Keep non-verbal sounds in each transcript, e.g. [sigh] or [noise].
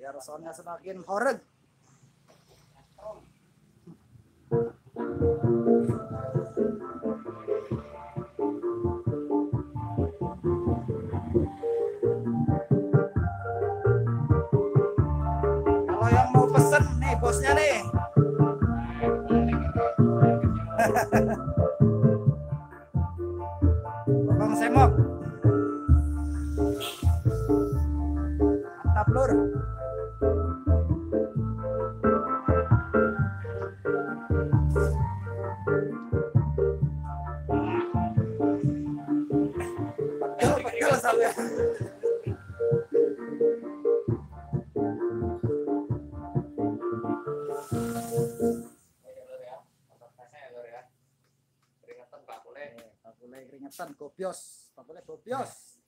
biar soundnya semakin horeg. Kalau yang mau pesen nih bosnya nih. [laughs] Bang Semok Tak boleh keringetan, gobios. Tak boleh gobios.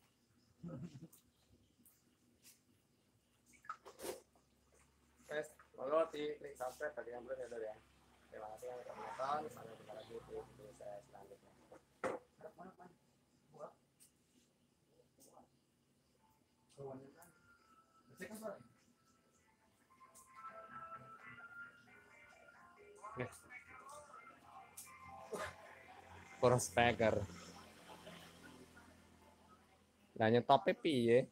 Guys, monggo di klik subscribe bagi yang belum ya ya. Terima kasih yang sudah menonton. Sampai jumpa lagi di video saya selanjutnya. Prospeker. Lah nyetopnya piye?